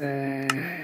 嗯